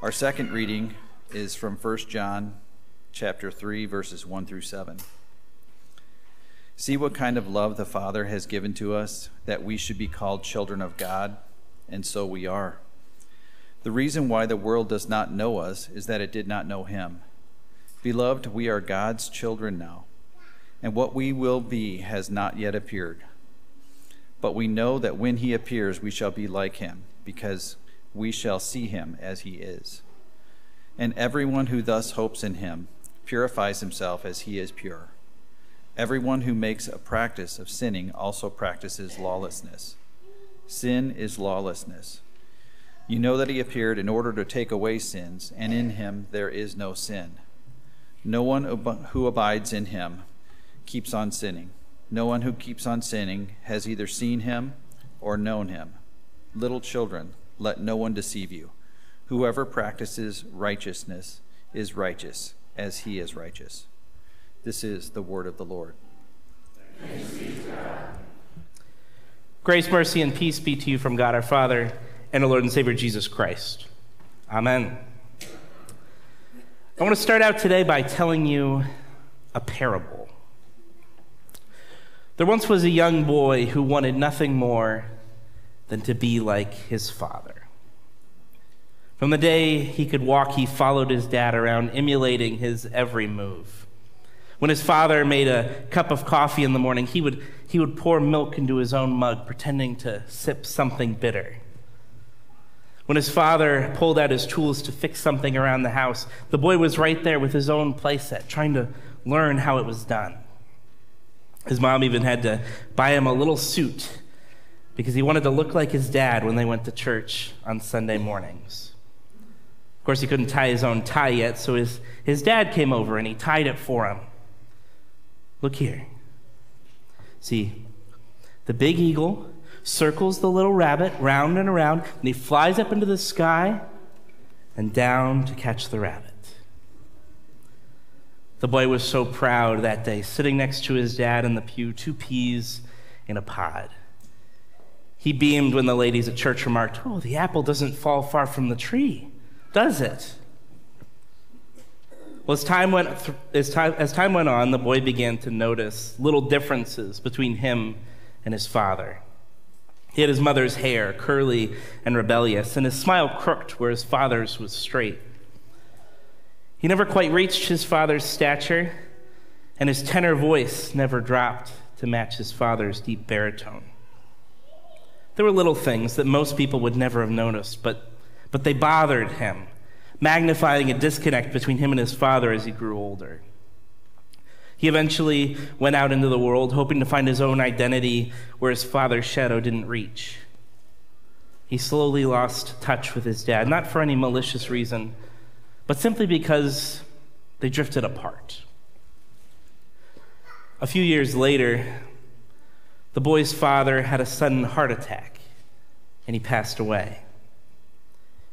Our second reading is from 1 John chapter 3 verses 1 through 7. See what kind of love the Father has given to us that we should be called children of God, and so we are. The reason why the world does not know us is that it did not know him. Beloved, we are God's children now, and what we will be has not yet appeared. But we know that when he appears, we shall be like him, because we shall see him as he is. And everyone who thus hopes in him purifies himself as he is pure. Everyone who makes a practice of sinning also practices lawlessness. Sin is lawlessness. You know that he appeared in order to take away sins, and in him there is no sin. No one who abides in him keeps on sinning. No one who keeps on sinning has either seen him or known him. Little children, let no one deceive you. Whoever practices righteousness is righteous, as he is righteous. This is the word of the Lord. Grace, mercy, and peace be to you from God our Father and our Lord and Savior Jesus Christ. Amen. I want to start out today by telling you a parable. There once was a young boy who wanted nothing more than to be like his father. From the day he could walk, he followed his dad around, emulating his every move. When his father made a cup of coffee in the morning, he would, he would pour milk into his own mug, pretending to sip something bitter. When his father pulled out his tools to fix something around the house, the boy was right there with his own playset, trying to learn how it was done. His mom even had to buy him a little suit because he wanted to look like his dad when they went to church on Sunday mornings. Of course, he couldn't tie his own tie yet, so his, his dad came over and he tied it for him. Look here. See, the big eagle circles the little rabbit round and around, and he flies up into the sky and down to catch the rabbit. The boy was so proud that day, sitting next to his dad in the pew, two peas in a pod. He beamed when the ladies at church remarked, Oh, the apple doesn't fall far from the tree, does it? Well, as time, went th- as, time, as time went on, the boy began to notice little differences between him and his father. He had his mother's hair, curly and rebellious, and his smile crooked where his father's was straight. He never quite reached his father's stature, and his tenor voice never dropped to match his father's deep baritone. There were little things that most people would never have noticed, but, but they bothered him magnifying a disconnect between him and his father as he grew older. He eventually went out into the world hoping to find his own identity where his father's shadow didn't reach. He slowly lost touch with his dad, not for any malicious reason, but simply because they drifted apart. A few years later, the boy's father had a sudden heart attack and he passed away.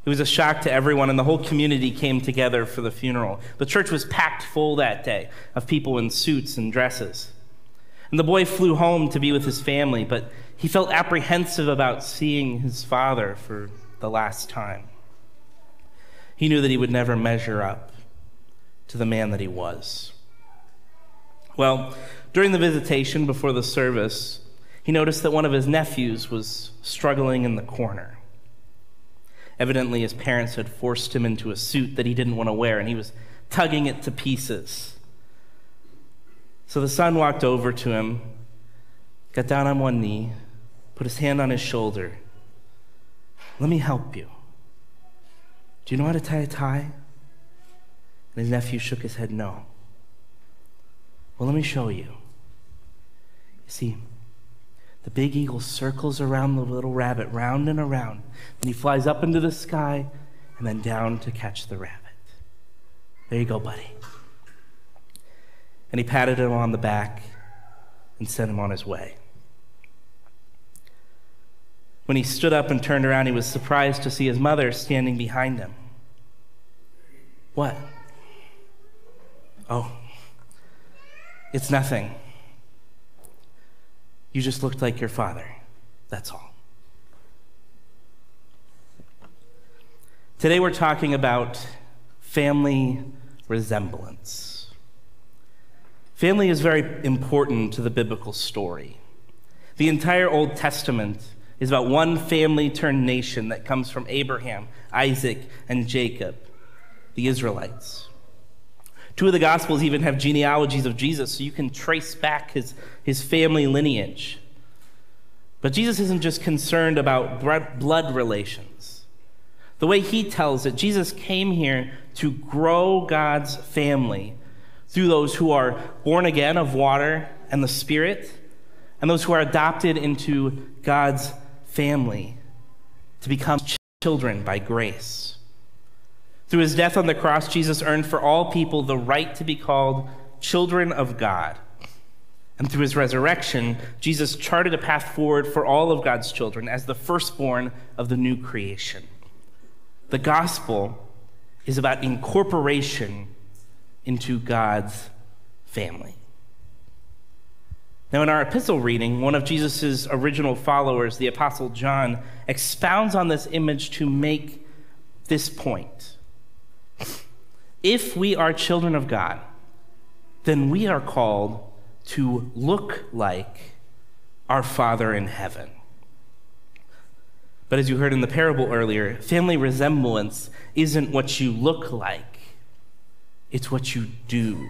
It was a shock to everyone, and the whole community came together for the funeral. The church was packed full that day of people in suits and dresses. And the boy flew home to be with his family, but he felt apprehensive about seeing his father for the last time. He knew that he would never measure up to the man that he was. Well, during the visitation before the service, he noticed that one of his nephews was struggling in the corner. Evidently, his parents had forced him into a suit that he didn't want to wear, and he was tugging it to pieces. So the son walked over to him, got down on one knee, put his hand on his shoulder. Let me help you. Do you know how to tie a tie? And his nephew shook his head, No. Well, let me show you. You see, the big eagle circles around the little rabbit, round and around. Then he flies up into the sky and then down to catch the rabbit. There you go, buddy. And he patted him on the back and sent him on his way. When he stood up and turned around, he was surprised to see his mother standing behind him. What? Oh, it's nothing. You just looked like your father. That's all. Today we're talking about family resemblance. Family is very important to the biblical story. The entire Old Testament is about one family turned nation that comes from Abraham, Isaac, and Jacob, the Israelites. Two of the Gospels even have genealogies of Jesus, so you can trace back his, his family lineage. But Jesus isn't just concerned about blood relations. The way he tells it, Jesus came here to grow God's family through those who are born again of water and the Spirit, and those who are adopted into God's family to become children by grace. Through his death on the cross, Jesus earned for all people the right to be called children of God. And through his resurrection, Jesus charted a path forward for all of God's children as the firstborn of the new creation. The gospel is about incorporation into God's family. Now, in our epistle reading, one of Jesus' original followers, the Apostle John, expounds on this image to make this point. If we are children of God, then we are called to look like our Father in heaven. But as you heard in the parable earlier, family resemblance isn't what you look like, it's what you do.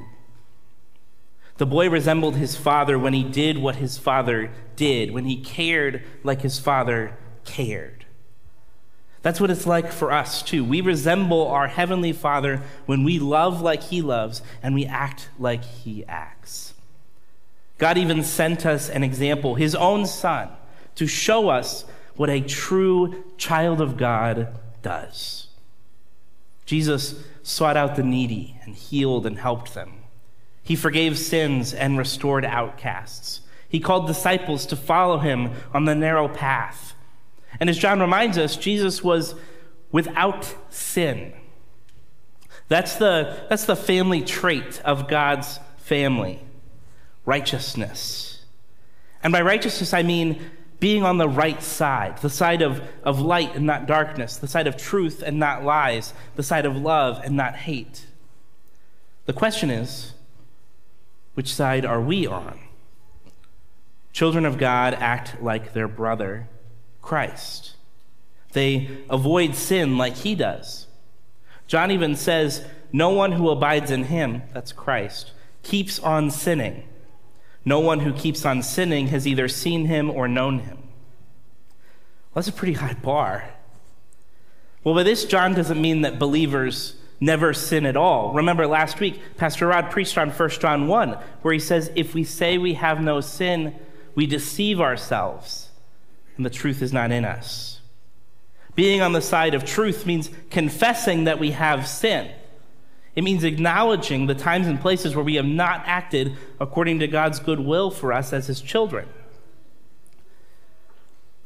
The boy resembled his father when he did what his father did, when he cared like his father cared. That's what it's like for us, too. We resemble our Heavenly Father when we love like He loves and we act like He acts. God even sent us an example, His own Son, to show us what a true child of God does. Jesus sought out the needy and healed and helped them. He forgave sins and restored outcasts. He called disciples to follow him on the narrow path. And as John reminds us, Jesus was without sin. That's the, that's the family trait of God's family righteousness. And by righteousness, I mean being on the right side, the side of, of light and not darkness, the side of truth and not lies, the side of love and not hate. The question is which side are we on? Children of God act like their brother, Christ. They avoid sin like he does. John even says, No one who abides in him, that's Christ, keeps on sinning. No one who keeps on sinning has either seen him or known him. Well, that's a pretty high bar. Well, by this, John doesn't mean that believers never sin at all. Remember last week, Pastor Rod preached on 1 John 1, where he says, If we say we have no sin, we deceive ourselves, and the truth is not in us. Being on the side of truth means confessing that we have sin. It means acknowledging the times and places where we have not acted according to God's good will for us as his children.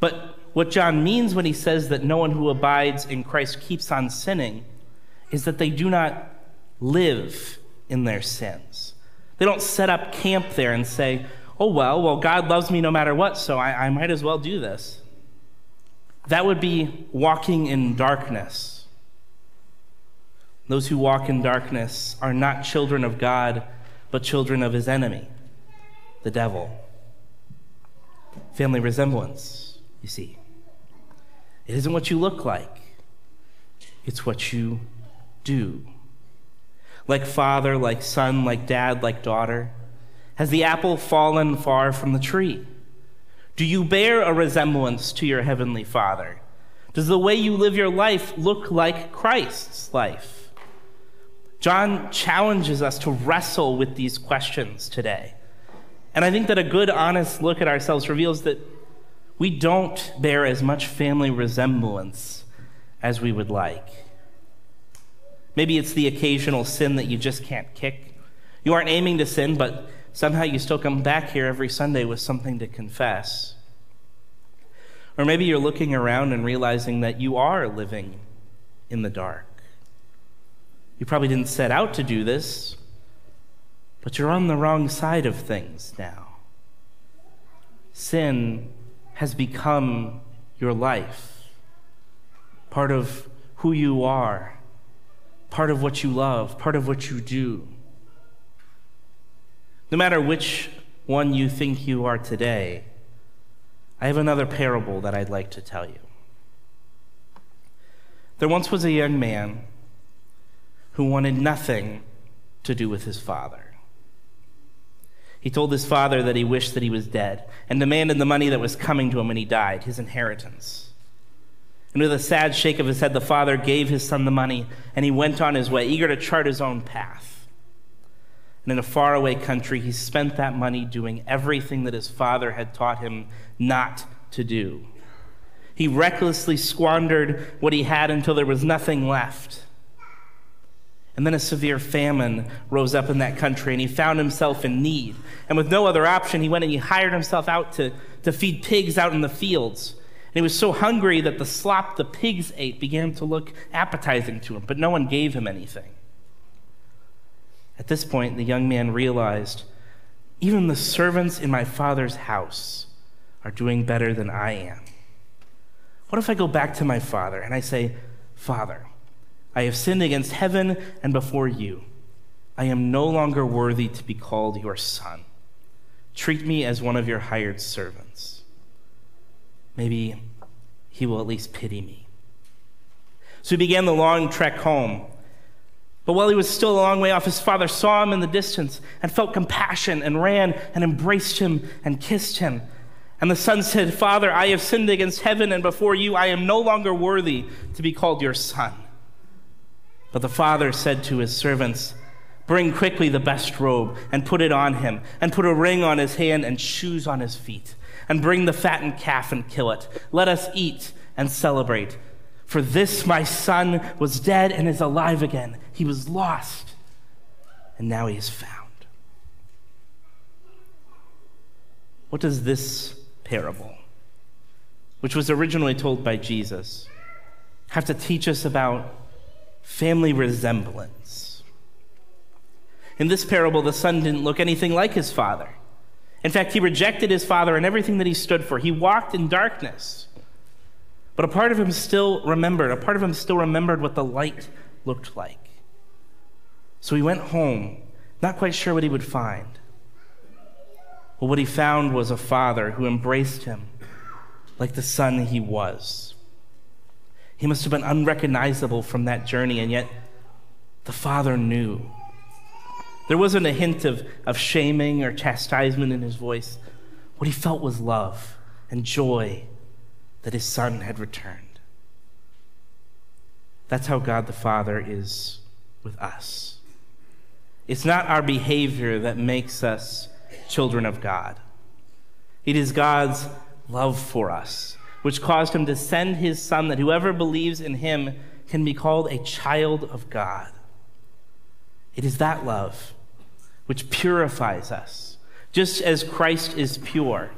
But what John means when he says that no one who abides in Christ keeps on sinning is that they do not live in their sins. They don't set up camp there and say, oh, well, well, God loves me no matter what, so I, I might as well do this. That would be walking in darkness those who walk in darkness are not children of God, but children of his enemy, the devil. Family resemblance, you see. It isn't what you look like, it's what you do. Like father, like son, like dad, like daughter. Has the apple fallen far from the tree? Do you bear a resemblance to your heavenly Father? Does the way you live your life look like Christ's life? John challenges us to wrestle with these questions today. And I think that a good, honest look at ourselves reveals that we don't bear as much family resemblance as we would like. Maybe it's the occasional sin that you just can't kick. You aren't aiming to sin, but somehow you still come back here every Sunday with something to confess. Or maybe you're looking around and realizing that you are living in the dark. You probably didn't set out to do this, but you're on the wrong side of things now. Sin has become your life, part of who you are, part of what you love, part of what you do. No matter which one you think you are today, I have another parable that I'd like to tell you. There once was a young man who wanted nothing to do with his father. He told his father that he wished that he was dead and demanded the money that was coming to him when he died, his inheritance. And with a sad shake of his head, the father gave his son the money and he went on his way, eager to chart his own path. And in a faraway country, he spent that money doing everything that his father had taught him not to do. He recklessly squandered what he had until there was nothing left. And then a severe famine rose up in that country, and he found himself in need. And with no other option, he went and he hired himself out to, to feed pigs out in the fields. And he was so hungry that the slop the pigs ate began to look appetizing to him, but no one gave him anything. At this point, the young man realized even the servants in my father's house are doing better than I am. What if I go back to my father and I say, Father, I have sinned against heaven and before you. I am no longer worthy to be called your son. Treat me as one of your hired servants. Maybe he will at least pity me. So he began the long trek home. But while he was still a long way off, his father saw him in the distance and felt compassion and ran and embraced him and kissed him. And the son said, Father, I have sinned against heaven and before you. I am no longer worthy to be called your son. But the father said to his servants, Bring quickly the best robe and put it on him, and put a ring on his hand and shoes on his feet, and bring the fattened calf and kill it. Let us eat and celebrate. For this my son was dead and is alive again. He was lost, and now he is found. What does this parable, which was originally told by Jesus, have to teach us about family resemblance. In this parable, the son didn't look anything like his father. In fact, he rejected his father and everything that he stood for. He walked in darkness. But a part of him still remembered, a part of him still remembered what the light looked like. So he went home, not quite sure what he would find. But what he found was a father who embraced him like the son he was. He must have been unrecognizable from that journey, and yet the father knew. There wasn't a hint of, of shaming or chastisement in his voice. What he felt was love and joy that his son had returned. That's how God the Father is with us. It's not our behavior that makes us children of God, it is God's love for us which caused him to send his son, that whoever believes in him can be called a child of God. It is that love which purifies us, just as Christ is pure.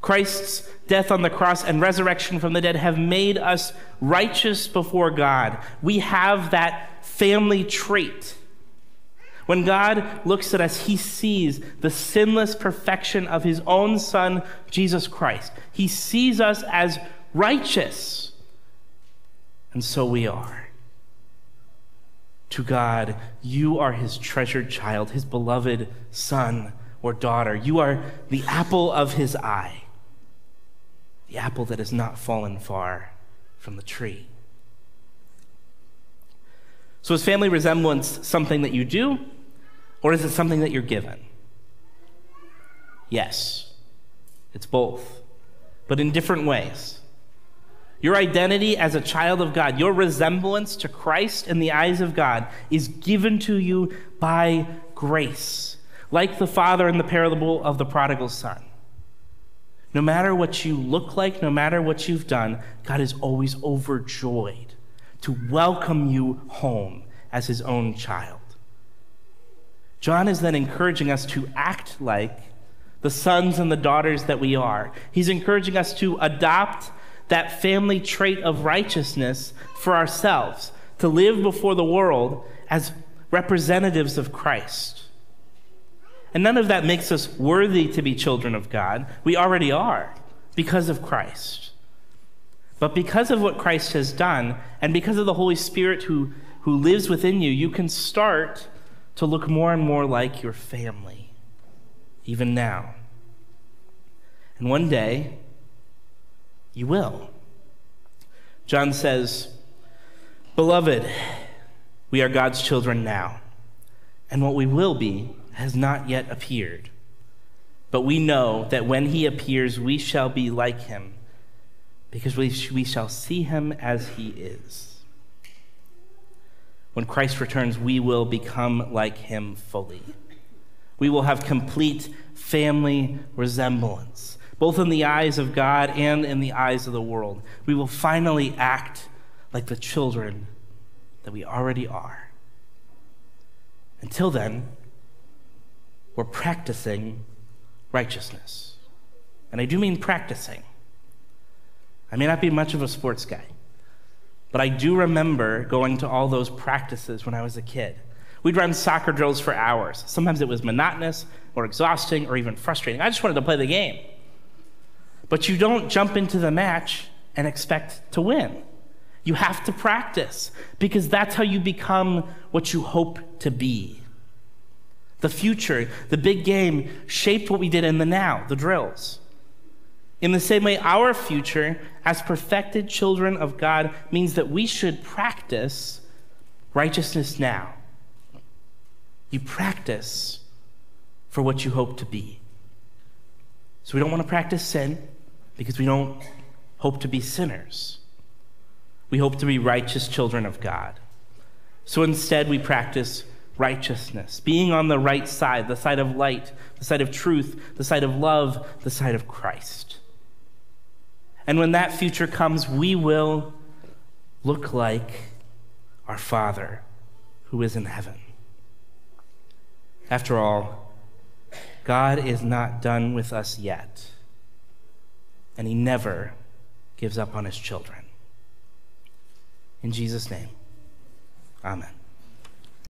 Christ's death on the cross and resurrection from the dead have made us righteous before God. We have that family trait when God looks at us, he sees the sinless perfection of his own Son, Jesus Christ. He sees us as righteous. And so we are. To God, you are his treasured child, his beloved son or daughter. You are the apple of his eye, the apple that has not fallen far from the tree. So, is family resemblance something that you do, or is it something that you're given? Yes, it's both, but in different ways. Your identity as a child of God, your resemblance to Christ in the eyes of God, is given to you by grace, like the father in the parable of the prodigal son. No matter what you look like, no matter what you've done, God is always overjoyed to welcome you home as his own child. John is then encouraging us to act like the sons and the daughters that we are. He's encouraging us to adopt that family trait of righteousness for ourselves, to live before the world as representatives of Christ. And none of that makes us worthy to be children of God. We already are because of Christ. But because of what Christ has done, and because of the Holy Spirit who, who lives within you, you can start to look more and more like your family, even now. And one day, you will. John says, Beloved, we are God's children now, and what we will be has not yet appeared. But we know that when he appears, we shall be like him, because we, we shall see him as he is. When Christ returns, we will become like him fully. We will have complete family resemblance, both in the eyes of God and in the eyes of the world. We will finally act like the children that we already are. Until then, we're practicing righteousness. And I do mean practicing. I may not be much of a sports guy, but I do remember going to all those practices when I was a kid. We'd run soccer drills for hours. Sometimes it was monotonous or exhausting or even frustrating. I just wanted to play the game. But you don't jump into the match and expect to win. You have to practice because that's how you become what you hope to be. The future, the big game, shaped what we did in the now, the drills. In the same way, our future, as perfected children of God, means that we should practice righteousness now. You practice for what you hope to be. So we don't want to practice sin because we don't hope to be sinners. We hope to be righteous children of God. So instead, we practice righteousness, being on the right side, the side of light, the side of truth, the side of love, the side of Christ. And when that future comes, we will look like our Father who is in heaven. After all, God is not done with us yet, and He never gives up on His children. In Jesus' name, Amen.